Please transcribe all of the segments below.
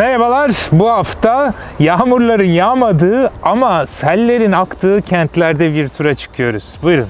Merhabalar. Bu hafta yağmurların yağmadığı ama sellerin aktığı kentlerde bir tura çıkıyoruz. Buyurun.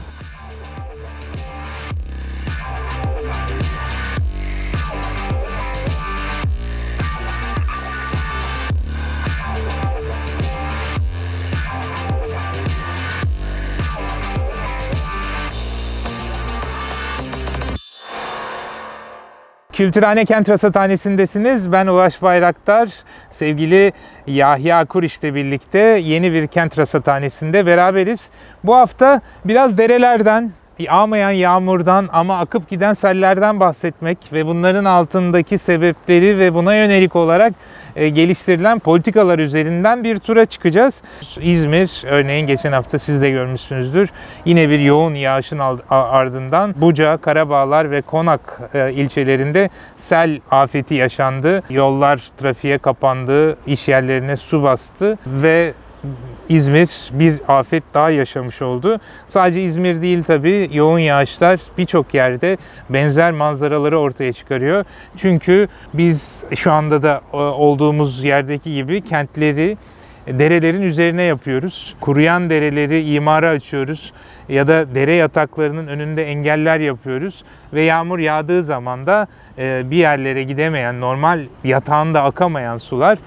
Kültürhane Kent Rasathanesi'ndesiniz. Ben Ulaş Bayraktar. Sevgili Yahya Kuriş ile birlikte yeni bir kent rasathanesinde beraberiz. Bu hafta biraz derelerden, yağmayan yağmurdan ama akıp giden sellerden bahsetmek ve bunların altındaki sebepleri ve buna yönelik olarak geliştirilen politikalar üzerinden bir tura çıkacağız. İzmir örneğin geçen hafta siz de görmüşsünüzdür. Yine bir yoğun yağışın ardından Buca, Karabağlar ve Konak e, ilçelerinde sel afeti yaşandı. Yollar trafiğe kapandı, iş yerlerine su bastı ve İzmir bir afet daha yaşamış oldu. Sadece İzmir değil tabii yoğun yağışlar birçok yerde benzer manzaraları ortaya çıkarıyor. Çünkü biz şu anda da e, olduğumuz yerdeki gibi kentleri derelerin üzerine yapıyoruz. Kuruyan dereleri imara açıyoruz ya da dere yataklarının önünde engeller yapıyoruz ve yağmur yağdığı zaman da e, bir yerlere gidemeyen, normal yatağında akamayan sular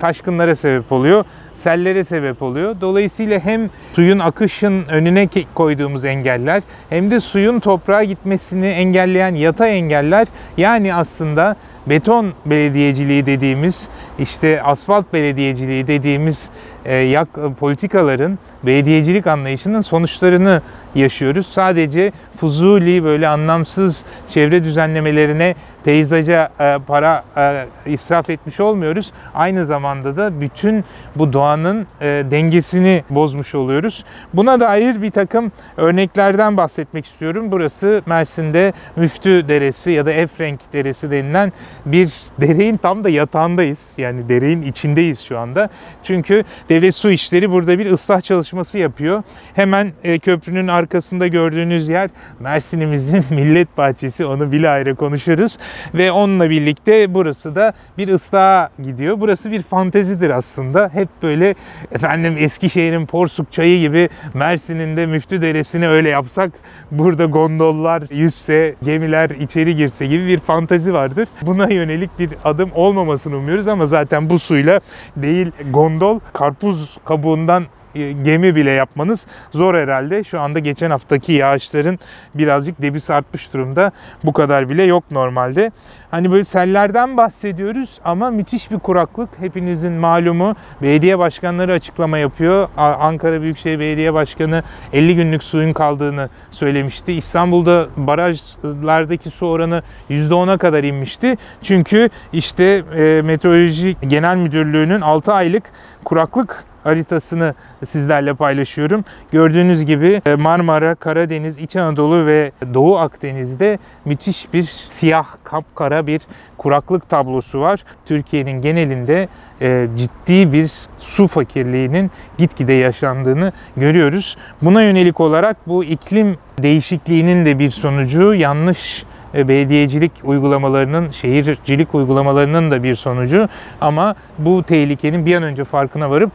taşkınlara sebep oluyor, sellere sebep oluyor. Dolayısıyla hem suyun akışın önüne koyduğumuz engeller hem de suyun toprağa gitmesini engelleyen yata engeller yani aslında beton belediyeciliği dediğimiz işte asfalt belediyeciliği dediğimiz e, yak politikaların belediyecilik anlayışının sonuçlarını yaşıyoruz. Sadece fuzuli böyle anlamsız çevre düzenlemelerine peyzaja e, para e, israf etmiş olmuyoruz. Aynı zamanda da bütün bu doğanın e, dengesini bozmuş oluyoruz. Buna dair bir takım örneklerden bahsetmek istiyorum. Burası Mersin'de Müftü Deresi ya da Efrenk Deresi denilen bir dereyin tam da yatağındayız. Yani dereyin içindeyiz şu anda. Çünkü devlet su işleri burada bir ıslah çalışması yapıyor. Hemen köprünün arkasında gördüğünüz yer Mersin'imizin millet bahçesi. Onu bile ayrı konuşuruz ve onunla birlikte burası da bir ıslaha gidiyor. Burası bir fantezidir aslında. Hep böyle efendim Eskişehir'in Porsuk çayı gibi Mersin'in de Müftü Deresi'ni öyle yapsak burada gondollar yüzse, gemiler içeri girse gibi bir fantezi vardır. Buna yönelik bir adım olmamasını umuyoruz ama zaten bu suyla değil gondol karpuz kabuğundan gemi bile yapmanız zor herhalde. Şu anda geçen haftaki yağışların birazcık debisi artmış durumda. Bu kadar bile yok normalde. Hani böyle sellerden bahsediyoruz ama müthiş bir kuraklık. Hepinizin malumu belediye başkanları açıklama yapıyor. Ankara Büyükşehir Belediye Başkanı 50 günlük suyun kaldığını söylemişti. İstanbul'da barajlardaki su oranı %10'a kadar inmişti. Çünkü işte e, Meteoroloji Genel Müdürlüğü'nün 6 aylık kuraklık haritasını sizlerle paylaşıyorum. Gördüğünüz gibi e, Marmara, Karadeniz, İç Anadolu ve Doğu Akdeniz'de müthiş bir siyah kapkara bir kuraklık tablosu var. Türkiye'nin genelinde e, ciddi bir su fakirliğinin gitgide yaşandığını görüyoruz. Buna yönelik olarak bu iklim değişikliğinin de bir sonucu yanlış e, belediyecilik uygulamalarının, şehircilik uygulamalarının da bir sonucu. Ama bu tehlikenin bir an önce farkına varıp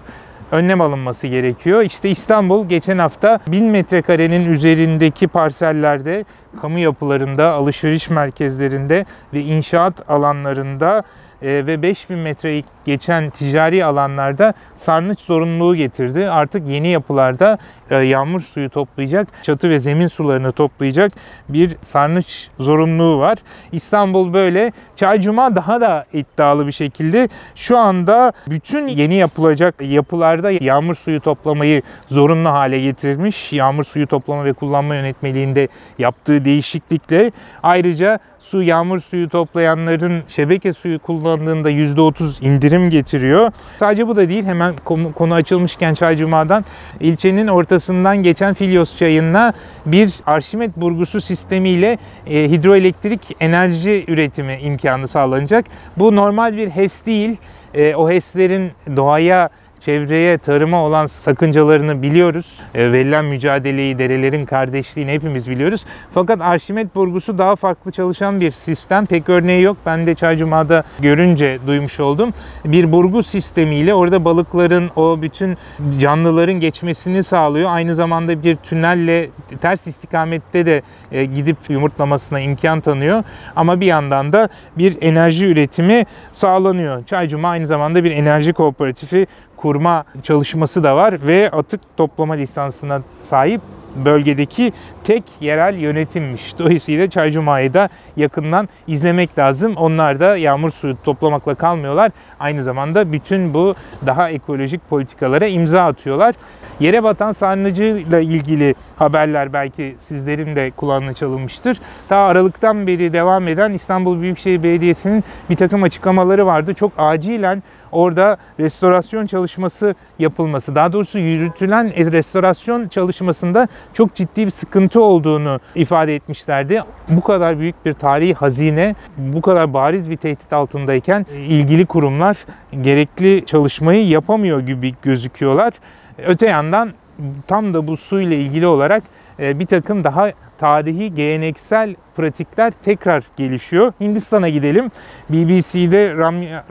önlem alınması gerekiyor. İşte İstanbul geçen hafta 1000 metrekarenin üzerindeki parsellerde, kamu yapılarında, alışveriş merkezlerinde ve inşaat alanlarında e, ve 5000 metreyi geçen ticari alanlarda sarnıç zorunluluğu getirdi. Artık yeni yapılarda e, yağmur suyu toplayacak, çatı ve zemin sularını toplayacak bir sarnıç zorunluluğu var. İstanbul böyle. Çaycuma daha da iddialı bir şekilde şu anda bütün yeni yapılacak yapılarda yağmur suyu toplamayı zorunlu hale getirmiş. Yağmur suyu toplama ve kullanma yönetmeliğinde yaptığı değişiklikle ayrıca su yağmur suyu toplayanların şebeke suyu kullandığında %30 indirim getiriyor. Sadece bu da değil hemen konu açılmışken Çaycuma'dan ilçenin ortasından geçen Filyos çayına bir Arşimet burgusu sistemiyle e, hidroelektrik enerji üretimi imkanı sağlanacak. Bu normal bir HES değil. E, o HES'lerin doğaya çevreye, tarıma olan sakıncalarını biliyoruz. E, verilen mücadeleyi, derelerin kardeşliğini hepimiz biliyoruz. Fakat Arşimet burgusu daha farklı çalışan bir sistem. Pek örneği yok. Ben de Çaycuma'da görünce duymuş oldum. Bir burgu sistemiyle orada balıkların, o bütün canlıların geçmesini sağlıyor. Aynı zamanda bir tünelle ters istikamette de e, gidip yumurtlamasına imkan tanıyor. Ama bir yandan da bir enerji üretimi sağlanıyor. Çaycuma aynı zamanda bir enerji kooperatifi kurma çalışması da var ve atık toplama lisansına sahip bölgedeki tek yerel yönetimmiş. Dolayısıyla Çaycuma'yı da yakından izlemek lazım. Onlar da yağmur suyu toplamakla kalmıyorlar. Aynı zamanda bütün bu daha ekolojik politikalara imza atıyorlar. Yere batan sarnıcıyla ilgili haberler belki sizlerin de kulağına çalınmıştır. Daha Aralık'tan beri devam eden İstanbul Büyükşehir Belediyesi'nin bir takım açıklamaları vardı. Çok acilen orada restorasyon çalışması yapılması, daha doğrusu yürütülen restorasyon çalışmasında çok ciddi bir sıkıntı olduğunu ifade etmişlerdi. Bu kadar büyük bir tarihi hazine, bu kadar bariz bir tehdit altındayken ilgili kurumlar gerekli çalışmayı yapamıyor gibi gözüküyorlar. Öte yandan tam da bu su ile ilgili olarak e, bir takım daha tarihi geleneksel pratikler tekrar gelişiyor. Hindistan'a gidelim. BBC'de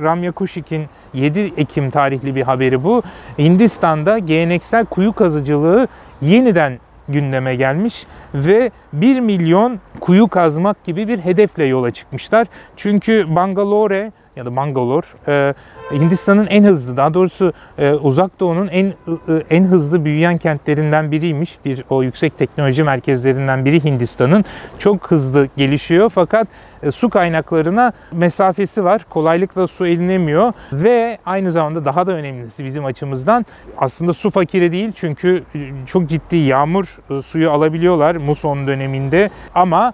Ramya Kushik'in 7 Ekim tarihli bir haberi bu. Hindistan'da geleneksel kuyu kazıcılığı yeniden gündeme gelmiş ve 1 milyon kuyu kazmak gibi bir hedefle yola çıkmışlar. Çünkü Bangalore ya da Bangalore e, Hindistan'ın en hızlı daha doğrusu e, Uzak Doğu'nun en en hızlı büyüyen kentlerinden biriymiş. Bir o yüksek teknoloji merkezlerinden biri Hindistan'ın. Çok hızlı gelişiyor fakat e, su kaynaklarına mesafesi var. Kolaylıkla su elinemiyor ve aynı zamanda daha da önemlisi bizim açımızdan aslında su fakiri değil çünkü çok ciddi yağmur suyu alabiliyorlar muson döneminde ama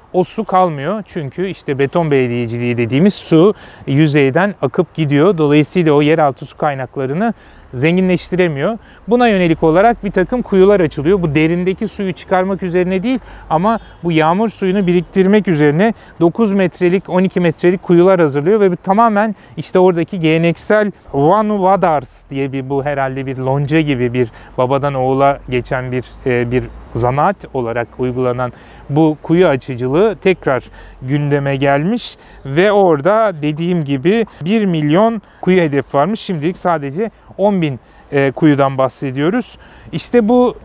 o su kalmıyor çünkü işte beton belediyeciliği dediğimiz su yüzeyden akıp gidiyor. Dolayısıyla o yeraltı su kaynaklarını zenginleştiremiyor. Buna yönelik olarak bir takım kuyular açılıyor. Bu derindeki suyu çıkarmak üzerine değil ama bu yağmur suyunu biriktirmek üzerine 9 metrelik 12 metrelik kuyular hazırlıyor ve bu tamamen işte oradaki geleneksel Vanu Vadars diye bir bu herhalde bir lonca gibi bir babadan oğula geçen bir e, bir zanaat olarak uygulanan bu kuyu açıcılığı tekrar gündeme gelmiş ve orada dediğim gibi 1 milyon kuyu hedef varmış. Şimdilik sadece 10 bin e, kuyudan bahsediyoruz. İşte bu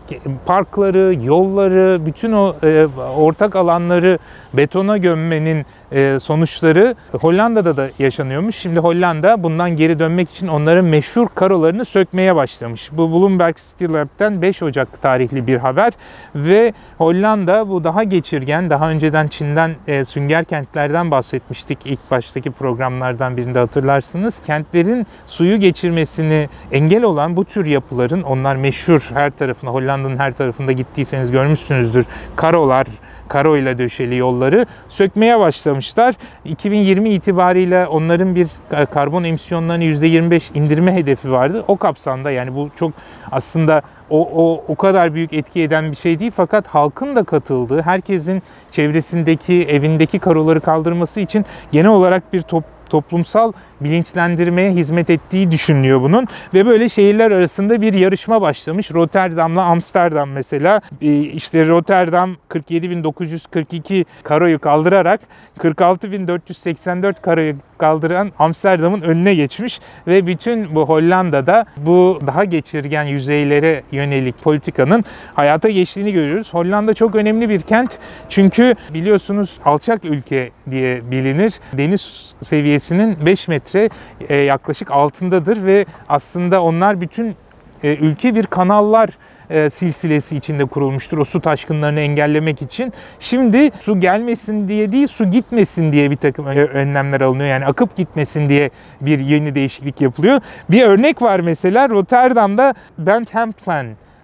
parkları, yolları, bütün o e, ortak alanları betona gömmenin e, sonuçları Hollanda'da da yaşanıyormuş. Şimdi Hollanda bundan geri dönmek için onların meşhur karolarını sökmeye başlamış. Bu Bloomberg City Lab'den 5 Ocak tarihli bir haber ve Hollanda bu daha geçirgen, daha önceden Çin'den e, sünger kentlerden bahsetmiştik ilk baştaki programlardan birinde hatırlarsınız. Kentlerin suyu geçirmesini engel olan bu tür yapıların onlar meşhur her tarafına Hollanda'nın her tarafında gittiyseniz görmüşsünüzdür. Karolar, karo ile döşeli yolları sökmeye başlamışlar. 2020 itibariyle onların bir karbon emisyonlarını %25 indirme hedefi vardı. O kapsamda yani bu çok aslında o, o, o kadar büyük etki eden bir şey değil fakat halkın da katıldığı, herkesin çevresindeki, evindeki karoları kaldırması için genel olarak bir top, toplumsal bilinçlendirmeye hizmet ettiği düşünülüyor bunun. Ve böyle şehirler arasında bir yarışma başlamış. Rotterdam'la Amsterdam mesela. Ee, işte Rotterdam 47.942 karoyu kaldırarak 46.484 karoyu kaldıran Amsterdam'ın önüne geçmiş ve bütün bu Hollanda'da bu daha geçirgen yüzeylere yönelik politikanın hayata geçtiğini görüyoruz. Hollanda çok önemli bir kent çünkü biliyorsunuz alçak ülke diye bilinir. Deniz seviyesinin 5 metre e, yaklaşık altındadır ve aslında onlar bütün e, ülke bir kanallar e, silsilesi içinde kurulmuştur o su taşkınlarını engellemek için. Şimdi su gelmesin diye değil su gitmesin diye bir takım önlemler alınıyor. Yani akıp gitmesin diye bir yeni değişiklik yapılıyor. Bir örnek var mesela Rotterdam'da Bentham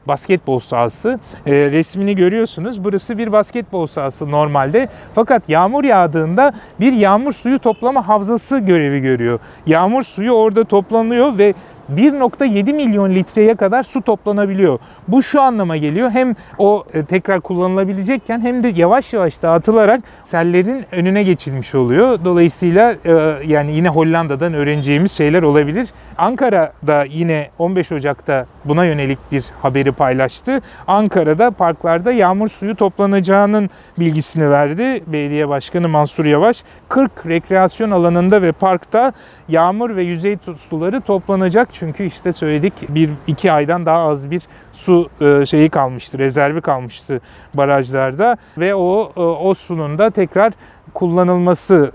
basketbol sahası. E, resmini görüyorsunuz. Burası bir basketbol sahası normalde. Fakat yağmur yağdığında bir yağmur suyu toplama havzası görevi görüyor. Yağmur suyu orada toplanıyor ve 1.7 milyon litreye kadar su toplanabiliyor. Bu şu anlama geliyor. Hem o e, tekrar kullanılabilecekken hem de yavaş yavaş dağıtılarak sellerin önüne geçilmiş oluyor. Dolayısıyla e, yani yine Hollanda'dan öğreneceğimiz şeyler olabilir. Ankara'da yine 15 Ocak'ta buna yönelik bir haberi paylaştı. Ankara'da parklarda yağmur suyu toplanacağının bilgisini verdi. Belediye Başkanı Mansur Yavaş 40 rekreasyon alanında ve parkta yağmur ve yüzey suları toplanacak. Çünkü işte söyledik bir iki aydan daha az bir su e, şeyi kalmıştı, rezervi kalmıştı barajlarda ve o e, o sunun da tekrar kullanılması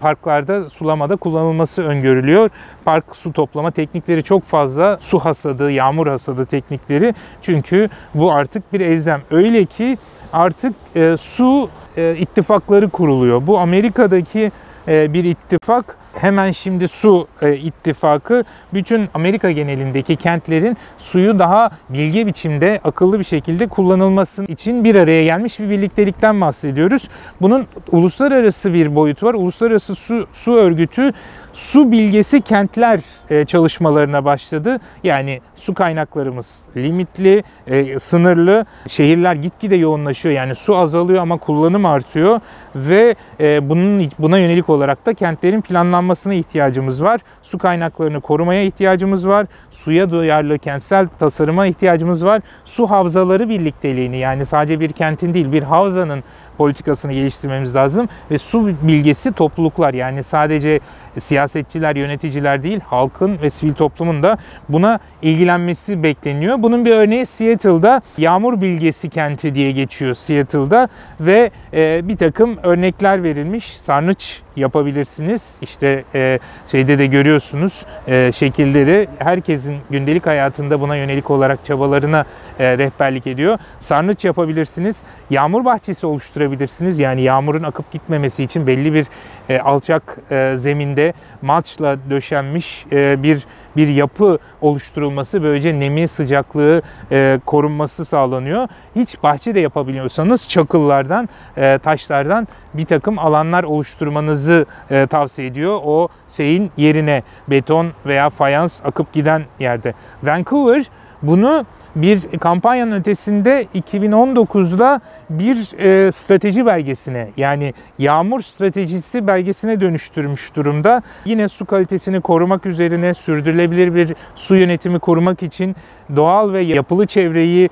parklarda sulamada kullanılması öngörülüyor. Park su toplama teknikleri çok fazla. Su hasadı, yağmur hasadı teknikleri. Çünkü bu artık bir elzem. Öyle ki artık e, su e, ittifakları kuruluyor. Bu Amerika'daki e, bir ittifak hemen şimdi su e, ittifakı bütün Amerika genelindeki kentlerin suyu daha bilge biçimde, akıllı bir şekilde kullanılması için bir araya gelmiş bir birliktelikten bahsediyoruz. Bunun uluslararası bir boyutu var. Uluslararası Su, su Örgütü su bilgesi kentler e, çalışmalarına başladı. Yani su kaynaklarımız limitli, e, sınırlı. Şehirler gitgide yoğunlaşıyor. Yani su azalıyor ama kullanım artıyor ve e, bunun buna yönelik olarak da kentlerin planlanmasına ihtiyacımız var. Su kaynaklarını korumaya ihtiyacımız var. Suya duyarlı kentsel tasarıma ihtiyacımız var. Su havzaları birlikteliğini yani sadece bir kentin değil bir havzanın politikasını geliştirmemiz lazım ve su bilgesi topluluklar yani sadece siyasetçiler, yöneticiler değil halkın ve sivil toplumun da buna ilgilenmesi bekleniyor. Bunun bir örneği Seattle'da yağmur bilgesi kenti diye geçiyor Seattle'da ve e, bir takım örnekler verilmiş. Sarnıç yapabilirsiniz. İşte e, şeyde de görüyorsunuz e, şekilde de herkesin gündelik hayatında buna yönelik olarak çabalarına e, rehberlik ediyor. Sarnıç yapabilirsiniz. Yağmur bahçesi oluşturabilirsiniz. Yani yağmurun akıp gitmemesi için belli bir e, alçak e, zeminde malçla döşenmiş e, bir bir yapı oluşturulması böylece nemi sıcaklığı e, korunması sağlanıyor. Hiç bahçe de yapabiliyorsanız çakıllardan, e, taşlardan bir takım alanlar oluşturmanızı e, tavsiye ediyor. O şeyin yerine beton veya fayans akıp giden yerde. Vancouver bunu bir kampanyanın ötesinde 2019'da bir e, strateji belgesine yani yağmur stratejisi belgesine dönüştürmüş durumda. Yine su kalitesini korumak üzerine sürdürülebilir bir su yönetimi korumak için doğal ve yapılı çevreyi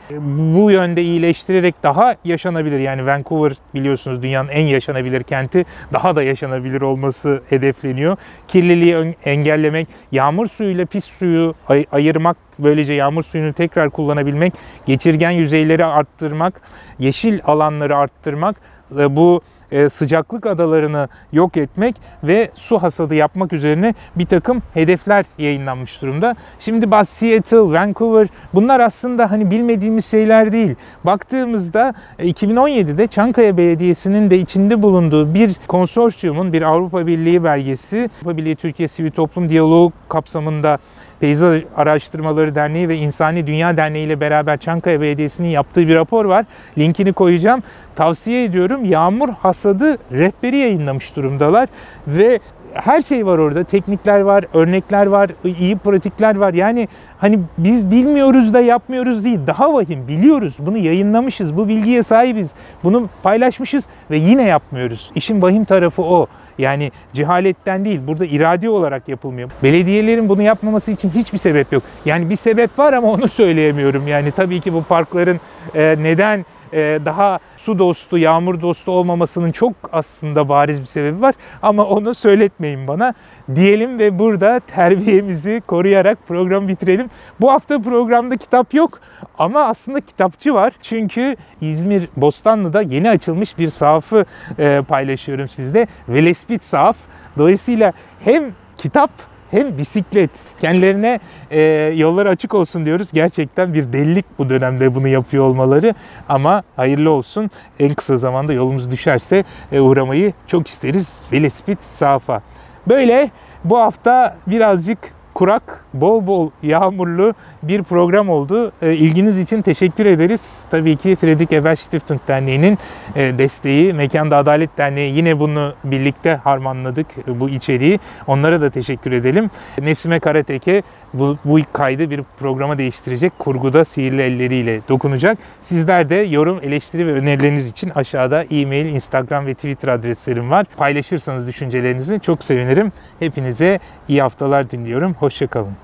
bu yönde iyileştirerek daha yaşanabilir. Yani Vancouver biliyorsunuz dünyanın en yaşanabilir kenti daha da yaşanabilir olması hedefleniyor. Kirliliği engellemek, yağmur suyuyla pis suyu ayırmak böylece yağmur suyunu tekrar kullanabilmek, geçirgen yüzeyleri arttırmak, yeşil alanları arttırmak bu e, sıcaklık adalarını yok etmek ve su hasadı yapmak üzerine bir takım hedefler yayınlanmış durumda. Şimdi bak Seattle, Vancouver bunlar aslında hani bilmediğimiz şeyler değil. Baktığımızda 2017'de e, Çankaya Belediyesi'nin de içinde bulunduğu bir konsorsiyumun bir Avrupa Birliği belgesi, Avrupa Birliği Türkiye Sivil Toplum Diyaloğu kapsamında Peyzaj Araştırmaları Derneği ve İnsani Dünya Derneği ile beraber Çankaya Belediyesi'nin yaptığı bir rapor var. Linkini koyacağım. Tavsiye ediyorum. Yağmur hasadı rehberi yayınlamış durumdalar ve her şey var orada. Teknikler var, örnekler var, iyi pratikler var. Yani hani biz bilmiyoruz da yapmıyoruz değil. Daha vahim biliyoruz. Bunu yayınlamışız. Bu bilgiye sahibiz. Bunu paylaşmışız ve yine yapmıyoruz. İşin vahim tarafı o. Yani cehaletten değil, burada iradi olarak yapılmıyor. Belediyelerin bunu yapmaması için hiçbir sebep yok. Yani bir sebep var ama onu söyleyemiyorum. Yani tabii ki bu parkların e, neden daha su dostu, yağmur dostu olmamasının çok aslında bariz bir sebebi var. Ama onu söyletmeyin bana diyelim ve burada terbiyemizi koruyarak programı bitirelim. Bu hafta programda kitap yok ama aslında kitapçı var. Çünkü İzmir Bostanlı'da yeni açılmış bir sahafı e, paylaşıyorum sizle. Velespit sahaf. Dolayısıyla hem kitap hem bisiklet. Kendilerine e, yollar açık olsun diyoruz. Gerçekten bir delilik bu dönemde bunu yapıyor olmaları. Ama hayırlı olsun. En kısa zamanda yolumuz düşerse e, uğramayı çok isteriz. Velespit Safa. Böyle bu hafta birazcık kurak, bol bol yağmurlu bir program oldu. E, ilginiz için teşekkür ederiz. Tabii ki Fredrik Ebel Stiftung Derneği'nin e, desteği, Mekanda Adalet Derneği yine bunu birlikte harmanladık e, bu içeriği. Onlara da teşekkür edelim. Nesime Karateke bu, bu kaydı bir programa değiştirecek. Kurguda sihirli elleriyle dokunacak. Sizler de yorum, eleştiri ve önerileriniz için aşağıda e-mail, Instagram ve Twitter adreslerim var. Paylaşırsanız düşüncelerinizi çok sevinirim. Hepinize iyi haftalar diliyorum. Hoşçakalın.